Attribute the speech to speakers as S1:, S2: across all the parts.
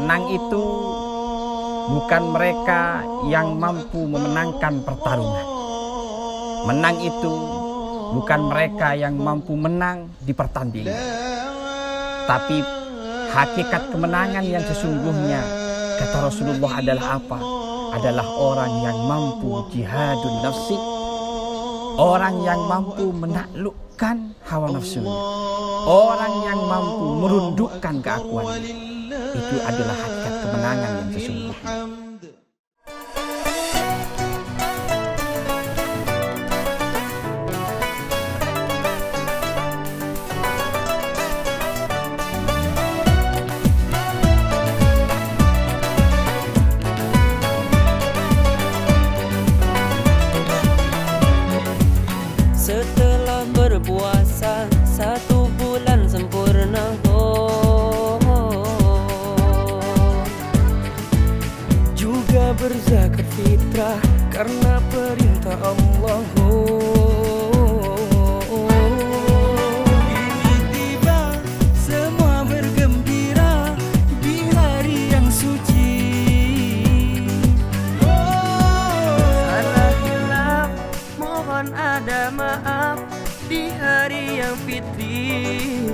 S1: Menang itu bukan mereka yang mampu memenangkan pertarungan. Menang itu bukan mereka yang mampu menang di pertandingan. Tapi hakikat kemenangan yang sesungguhnya kata Rasulullah adalah apa? Adalah orang yang mampu jihadun nafsi. Orang yang mampu menakluk merundukkan hawa nafsunya. Orang yang mampu merundukkan keakuannya. Itu adalah hakikat kemenangan yang sesungguhnya
S2: berpuasa satu bulan sempurna oh, oh, oh. Juga berzakat fitrah karena see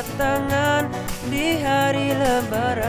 S2: berdatangan di hari lebaran.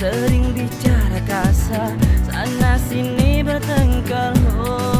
S2: Sering bicara kasar Sana sini bertengkar oh.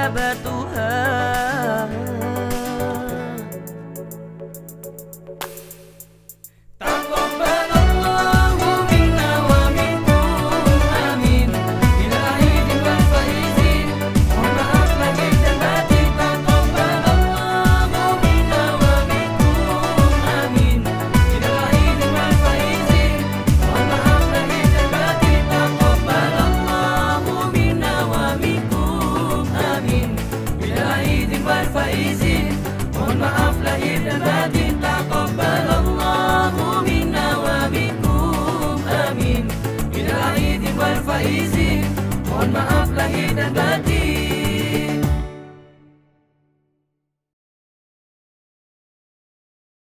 S2: إجابتها easy Mohon maaf lahir
S3: dan batin